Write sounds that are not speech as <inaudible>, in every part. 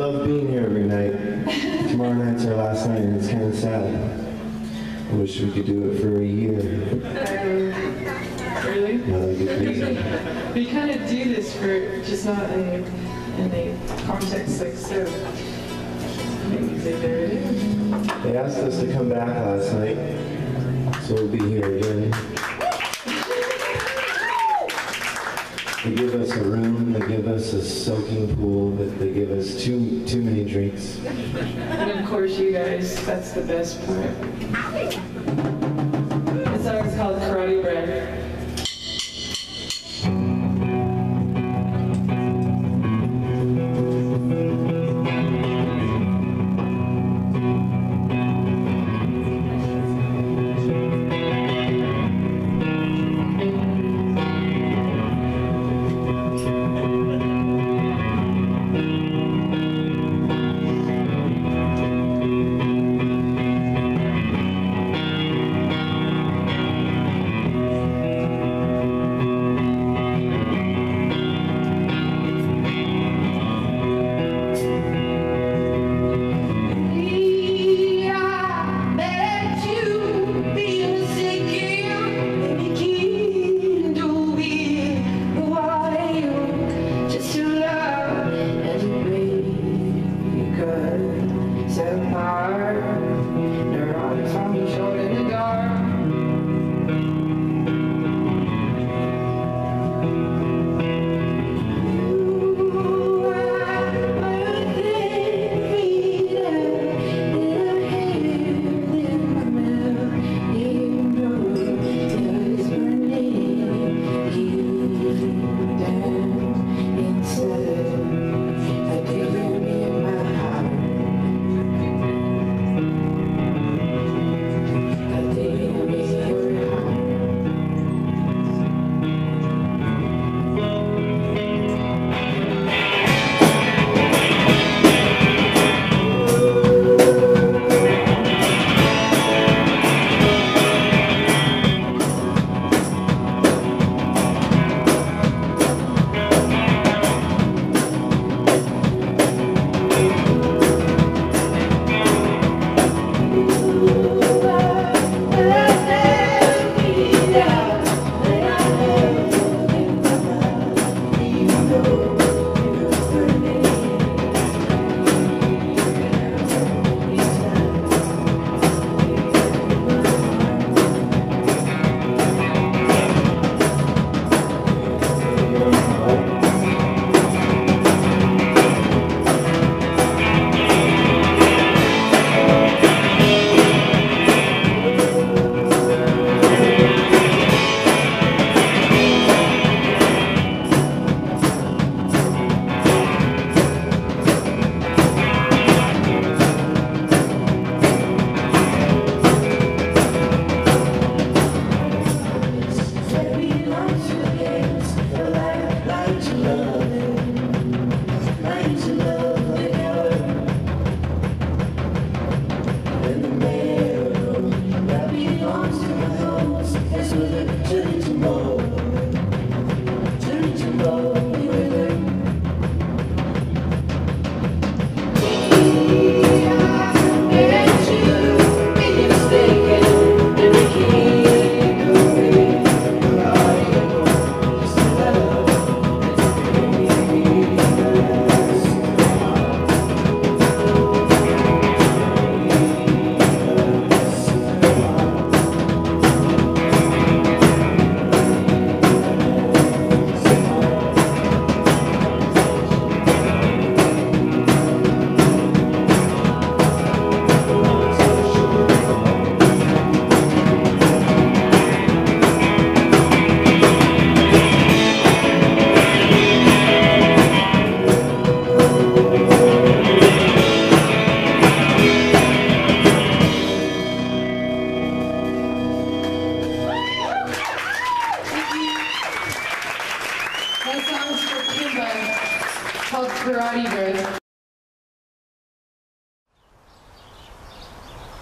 love being here every night. Tomorrow night's our last night, and it's kind of sad. I wish we could do it for a year. Really? No, that'd be crazy. <laughs> We kind of do this for just not in, in a context like so. Maybe say there it is. They asked us to come back last night, so we'll be here again. They give us a room, they give us a soaking pool, but they give us too too many drinks. And of course, you guys, that's the best part.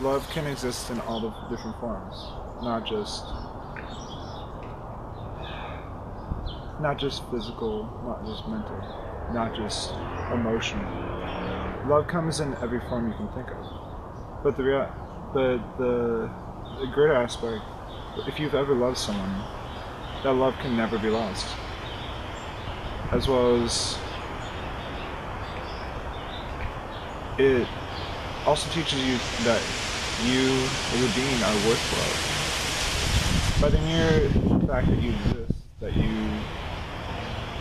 Love can exist in all the different forms, not just not just physical, not just mental. not just emotional. Love comes in every form you can think of. But the rea- the the, the greater aspect, if you've ever loved someone, that love can never be lost. As well as it also teaches you that you as a being are worth love. By the mere fact that you exist, that you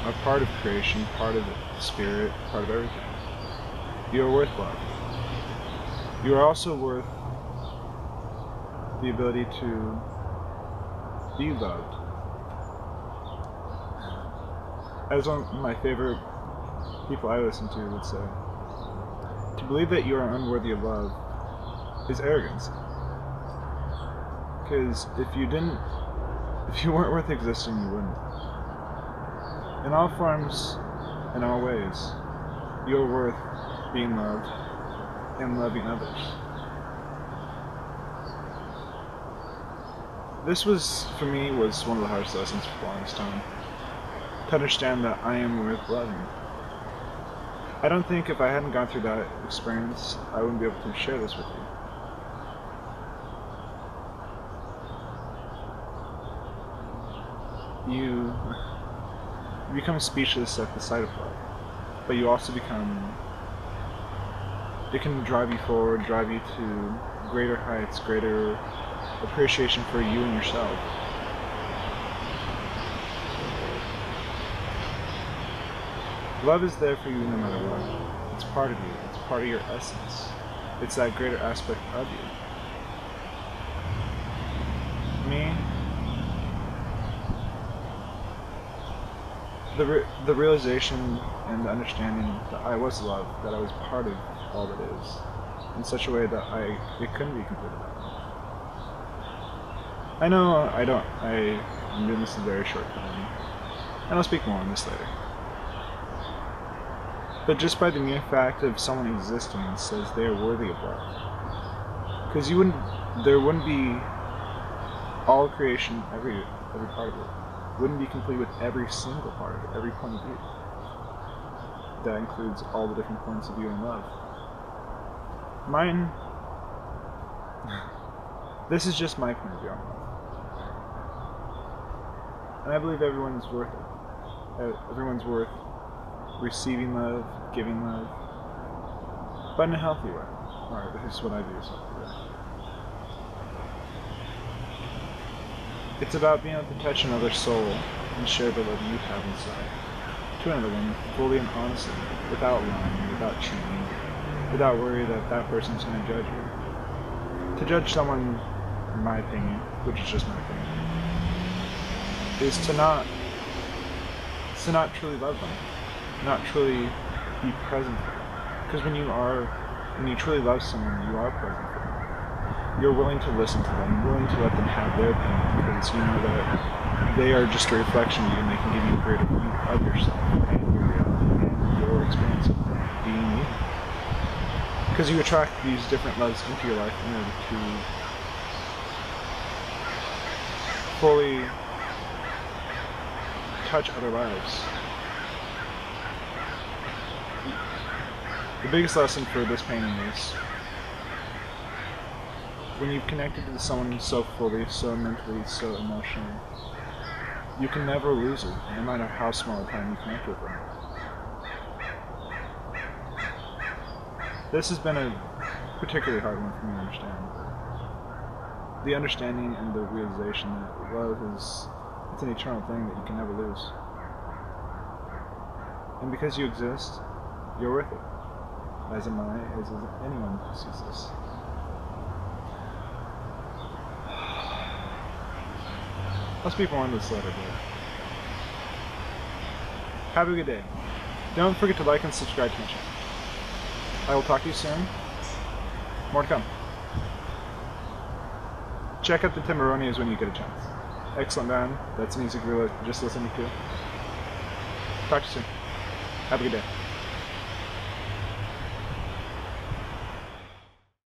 are part of creation, part of the spirit, part of everything. You are worth love. You are also worth the ability to be loved. As one of my favorite people I listen to would say, to believe that you are unworthy of love is arrogance. Because if you didn't, <laughs> if you weren't worth existing, you wouldn't. In all forms, in all ways, you're worth being loved and loving others. This was, for me, was one of the hardest lessons for the longest time. To understand that I am worth loving. I don't think if I hadn't gone through that experience, I wouldn't be able to share this with you. You become speechless at the sight of love, but you also become. It can drive you forward, drive you to greater heights, greater appreciation for you and yourself. Love is there for you no matter what. It's part of you, it's part of your essence. It's that greater aspect of you. Me, the re- the realization and the understanding that I was loved, that I was part of all that is, in such a way that I it couldn't be completed. I know I don't. I I'm doing this in a very short time, and I'll speak more on this later. But just by the mere fact of someone existing says they are worthy of love, because you wouldn't, there wouldn't be all creation, every every part of it wouldn't be complete with every single part of it, every point of view. That includes all the different points of view in love. Mine. <sighs> This is just my point of view on love. And I believe everyone's worth it. Uh, Everyone's worth receiving love, giving love, but in a healthy way. Alright, this is what I do. as healthy It's about being able to touch another soul and share the love you have inside to another one fully and honestly, without lying, without cheating, without worry that that person's going to judge you. To judge someone, in my opinion, which is just my opinion, is to not to not truly love them, not truly be present. Because when you are, when you truly love someone, you are present. You're willing to listen to them, willing to let them have their opinion, because you know that they are just a reflection of you, and they can give you a greater view of yourself and your reality and your experience of being you. Because you attract these different loves into your life in order to fully touch other lives. The biggest lesson for this painting is when you've connected to someone so fully, so mentally, so emotionally, you can never lose it, no matter how small a time you connect with them. This has been a particularly hard one for me to understand. The understanding and the realization that love is it's an eternal thing that you can never lose. And because you exist, you're worth it. As am I, as is anyone who sees this. Speak more on this later, but have a good day. Don't forget to like and subscribe to my channel. I will talk to you soon. More to come. Check out the Tiburones when you get a chance. Excellent band. That's music we're just listening to. Talk to you soon. Have a good day.